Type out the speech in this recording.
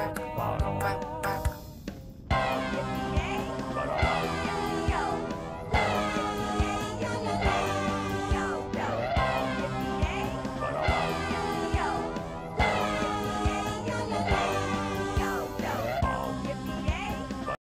back. Bye.